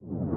you